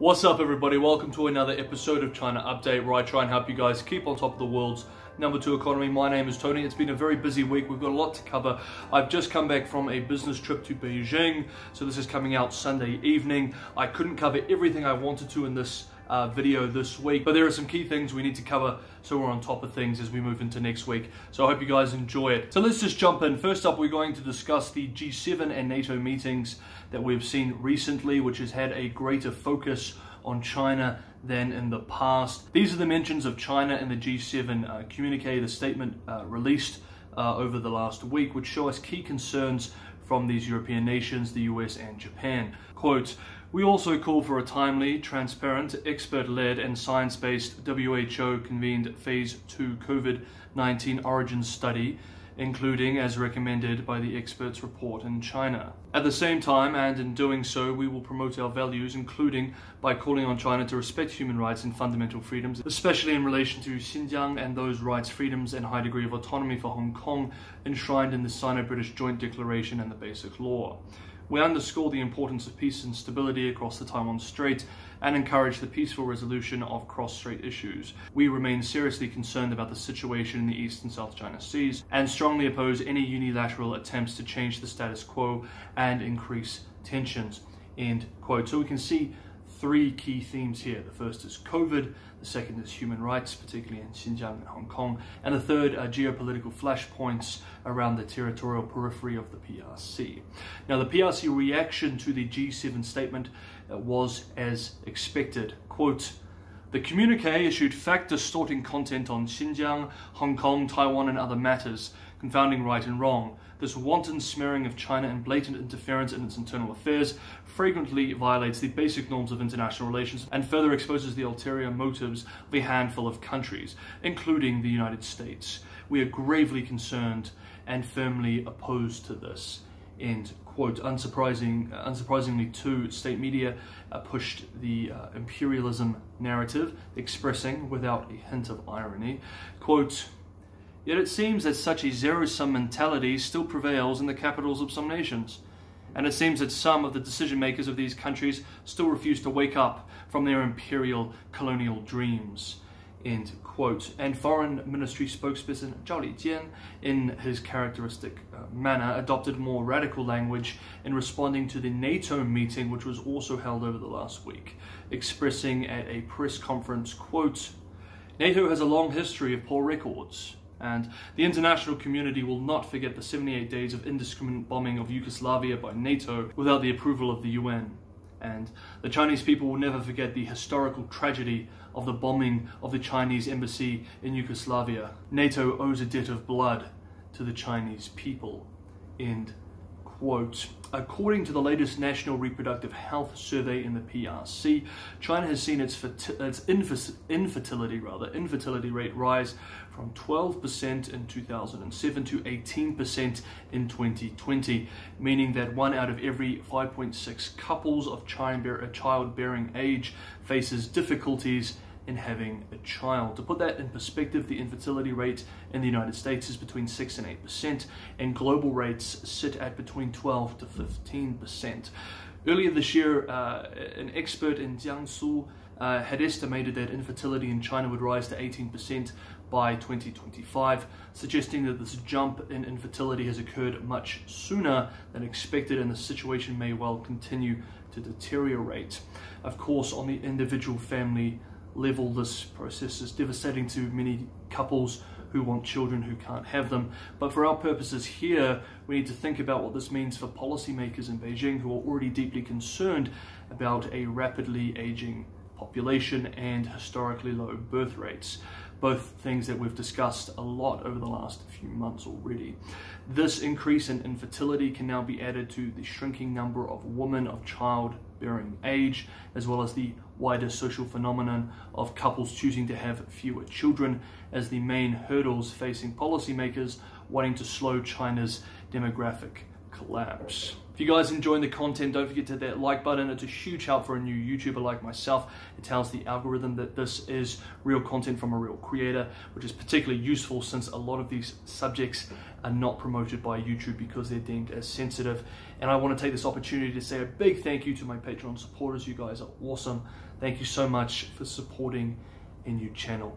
What's up, everybody? Welcome to another episode of China Update, where I try and help you guys keep on top of the world's number two economy. My name is Tony. It's been a very busy week. We've got a lot to cover. I've just come back from a business trip to Beijing, so this is coming out Sunday evening. I couldn't cover everything I wanted to in this uh, video this week, but there are some key things we need to cover so we're on top of things as we move into next week. So I hope you guys enjoy it. So let's just jump in. First up, we're going to discuss the G7 and NATO meetings that we've seen recently, which has had a greater focus on China than in the past. These are the mentions of China in the G7 uh, communique, the statement uh, released uh, over the last week, which show us key concerns from these European nations, the US and Japan. Quote, we also call for a timely, transparent, expert-led and science-based WHO convened phase 2 COVID-19 origin study including as recommended by the experts' report in China. At the same time, and in doing so, we will promote our values, including by calling on China to respect human rights and fundamental freedoms, especially in relation to Xinjiang and those rights, freedoms, and high degree of autonomy for Hong Kong enshrined in the Sino-British Joint Declaration and the Basic Law. We underscore the importance of peace and stability across the Taiwan Strait and encourage the peaceful resolution of cross-strait issues. We remain seriously concerned about the situation in the East and South China Seas and strongly oppose any unilateral attempts to change the status quo and increase tensions. End quote. So we can see three key themes here. The first is COVID, the second is human rights, particularly in Xinjiang and Hong Kong, and the third are geopolitical flashpoints around the territorial periphery of the PRC. Now, the PRC reaction to the G7 statement uh, was as expected. Quote, the communique issued fact distorting content on Xinjiang, Hong Kong, Taiwan, and other matters, confounding right and wrong. This wanton smearing of China and blatant interference in its internal affairs frequently violates the basic norms of international relations and further exposes the ulterior motives of a handful of countries, including the United States. We are gravely concerned and firmly opposed to this. End quote. Unsurprising, unsurprisingly, too, state media uh, pushed the uh, imperialism narrative, expressing, without a hint of irony, quote, Yet it seems that such a zero-sum mentality still prevails in the capitals of some nations. And it seems that some of the decision makers of these countries still refuse to wake up from their imperial colonial dreams. End quote. And Foreign Ministry spokesperson Zhao Lijian, in his characteristic uh, manner, adopted more radical language in responding to the NATO meeting, which was also held over the last week, expressing at a press conference, quote, NATO has a long history of poor records and the international community will not forget the 78 days of indiscriminate bombing of Yugoslavia by NATO without the approval of the UN. And the Chinese people will never forget the historical tragedy of the bombing of the Chinese embassy in Yugoslavia. NATO owes a debt of blood to the Chinese people. End quote. According to the latest National Reproductive Health Survey in the PRC, China has seen its, its infertility rather infertility rate rise from 12% in 2007 to 18% in 2020, meaning that one out of every 5.6 couples of childbearing age faces difficulties in having a child. To put that in perspective, the infertility rate in the United States is between 6 and 8%, and global rates sit at between 12 to 15%. Earlier this year, uh, an expert in Jiangsu uh, had estimated that infertility in China would rise to 18% by 2025, suggesting that this jump in infertility has occurred much sooner than expected and the situation may well continue to deteriorate. Of course, on the individual family level, this process is devastating to many couples who want children who can't have them. But for our purposes here, we need to think about what this means for policymakers in Beijing who are already deeply concerned about a rapidly aging population and historically low birth rates. Both things that we've discussed a lot over the last few months already. This increase in infertility can now be added to the shrinking number of women of childbearing age, as well as the wider social phenomenon of couples choosing to have fewer children as the main hurdles facing policymakers wanting to slow China's demographic collapse. If you guys enjoying the content, don't forget to hit that like button. It's a huge help for a new YouTuber like myself. It tells the algorithm that this is real content from a real creator, which is particularly useful since a lot of these subjects are not promoted by YouTube because they're deemed as sensitive. And I want to take this opportunity to say a big thank you to my Patreon supporters. You guys are awesome. Thank you so much for supporting a new channel.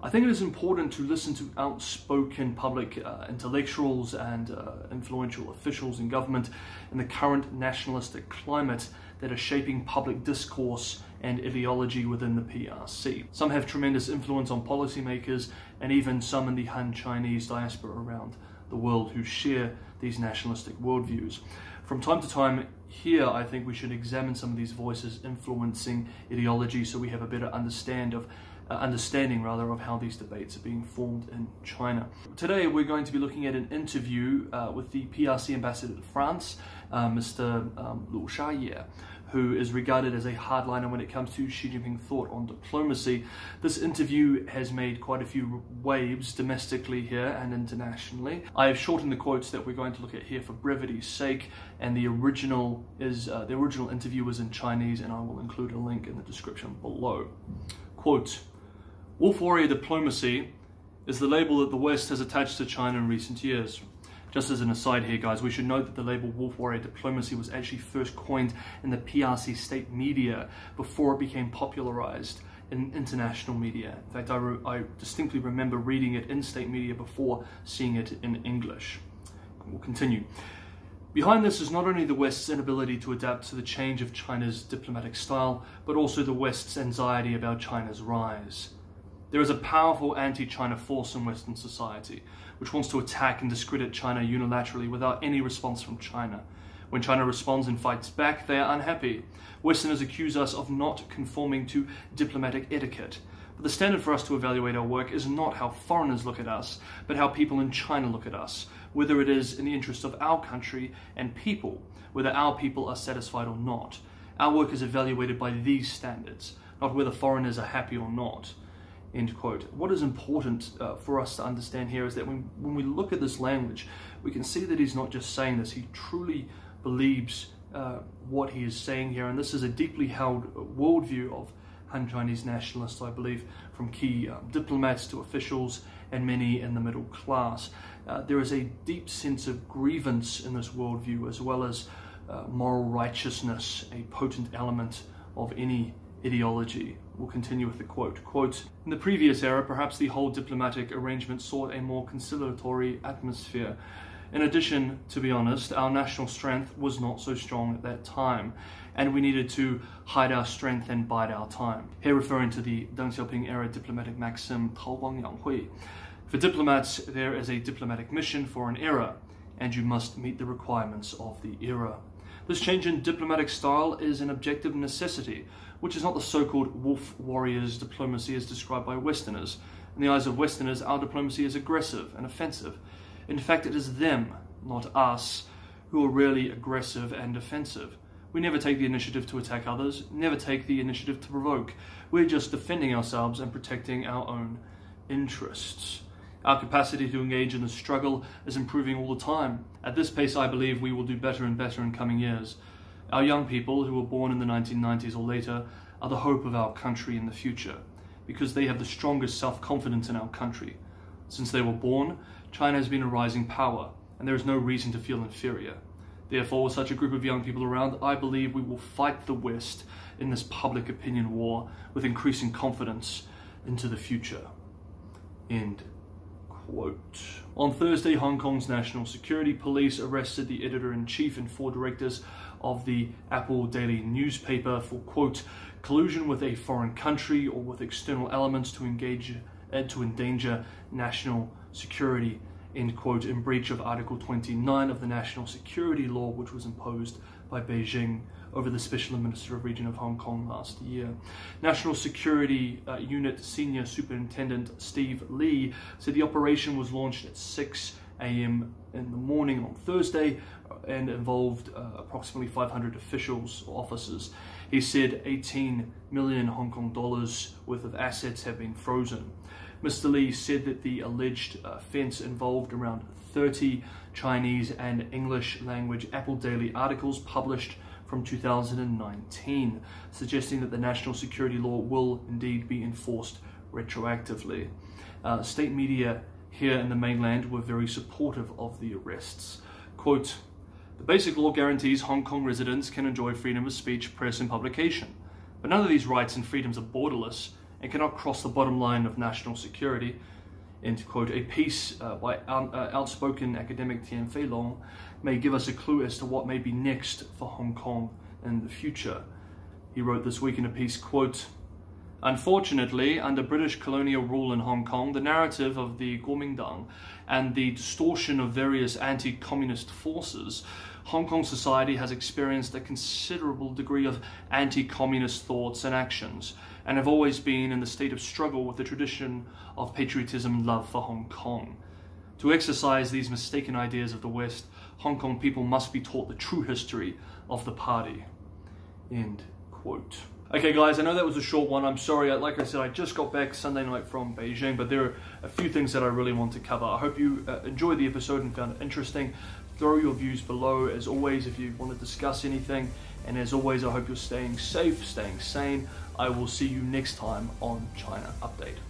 I think it is important to listen to outspoken public uh, intellectuals and uh, influential officials in government in the current nationalistic climate that are shaping public discourse and ideology within the PRC. Some have tremendous influence on policymakers and even some in the Han Chinese diaspora around the world who share these nationalistic worldviews. From time to time, here I think we should examine some of these voices influencing ideology so we have a better understand of uh, understanding rather of how these debates are being formed in China. Today we're going to be looking at an interview uh, with the PRC ambassador to France, uh, Mr. Um, Lu Shaye, who is regarded as a hardliner when it comes to Xi Jinping thought on diplomacy. This interview has made quite a few waves domestically here and internationally. I have shortened the quotes that we're going to look at here for brevity's sake, and the original is uh, the original interview was in Chinese, and I will include a link in the description below. Quote. Wolf warrior diplomacy is the label that the West has attached to China in recent years. Just as an aside here, guys, we should note that the label Wolf Warrior Diplomacy was actually first coined in the PRC state media before it became popularized in international media. In fact, I, re- I distinctly remember reading it in state media before seeing it in English. We'll continue. Behind this is not only the West's inability to adapt to the change of China's diplomatic style, but also the West's anxiety about China's rise. There is a powerful anti China force in Western society, which wants to attack and discredit China unilaterally without any response from China. When China responds and fights back, they are unhappy. Westerners accuse us of not conforming to diplomatic etiquette. But the standard for us to evaluate our work is not how foreigners look at us, but how people in China look at us, whether it is in the interest of our country and people, whether our people are satisfied or not. Our work is evaluated by these standards, not whether foreigners are happy or not. End quote. What is important uh, for us to understand here is that when, when we look at this language, we can see that he's not just saying this, he truly believes uh, what he is saying here. And this is a deeply held worldview of Han Chinese nationalists, I believe, from key um, diplomats to officials and many in the middle class. Uh, there is a deep sense of grievance in this worldview, as well as uh, moral righteousness, a potent element of any ideology. We'll continue with the quote. Quote, in the previous era, perhaps the whole diplomatic arrangement sought a more conciliatory atmosphere. In addition, to be honest, our national strength was not so strong at that time, and we needed to hide our strength and bide our time. Here referring to the Deng Xiaoping era diplomatic maxim, Tao Guang Yang Hui. For diplomats, there is a diplomatic mission for an era, and you must meet the requirements of the era. This change in diplomatic style is an objective necessity, which is not the so-called wolf warriors diplomacy as described by Westerners. In the eyes of Westerners, our diplomacy is aggressive and offensive. In fact, it is them, not us, who are really aggressive and offensive. We never take the initiative to attack others, never take the initiative to provoke. We're just defending ourselves and protecting our own interests. Our capacity to engage in the struggle is improving all the time. At this pace, I believe we will do better and better in coming years. Our young people, who were born in the 1990s or later, are the hope of our country in the future because they have the strongest self confidence in our country. Since they were born, China has been a rising power, and there is no reason to feel inferior. Therefore, with such a group of young people around, I believe we will fight the West in this public opinion war with increasing confidence into the future. End quote. On Thursday, Hong Kong's National Security Police arrested the editor in chief and four directors of the Apple Daily newspaper for, quote, collusion with a foreign country or with external elements to engage uh, to endanger national security, end quote, in breach of Article 29 of the National Security Law, which was imposed by Beijing over the Special Administrative Region of Hong Kong last year. National Security uh, Unit Senior Superintendent Steve Lee said the operation was launched at 6 a.m. in the morning on Thursday uh, and involved uh, approximately 500 officials or officers. He said 18 million Hong Kong dollars worth of assets have been frozen. Mr. Lee said that the alleged offence involved around 30 Chinese and English language Apple Daily articles published from 2019, suggesting that the national security law will indeed be enforced retroactively. Uh, state media here in the mainland were very supportive of the arrests. Quote, the basic law guarantees Hong Kong residents can enjoy freedom of speech, press, and publication. But none of these rights and freedoms are borderless and cannot cross the bottom line of national security. End quote. A piece uh, by out, uh, outspoken academic Tian Fei Long may give us a clue as to what may be next for Hong Kong in the future. He wrote this week in a piece, quote, Unfortunately, under British colonial rule in Hong Kong, the narrative of the Kuomintang and the distortion of various anti-communist forces, Hong Kong society has experienced a considerable degree of anti-communist thoughts and actions, and have always been in the state of struggle with the tradition of patriotism and love for Hong Kong. To exercise these mistaken ideas of the West, Hong Kong people must be taught the true history of the party. End quote. Okay, guys, I know that was a short one. I'm sorry. Like I said, I just got back Sunday night from Beijing, but there are a few things that I really want to cover. I hope you uh, enjoyed the episode and found it interesting. Throw your views below, as always, if you want to discuss anything. And as always, I hope you're staying safe, staying sane. I will see you next time on China Update.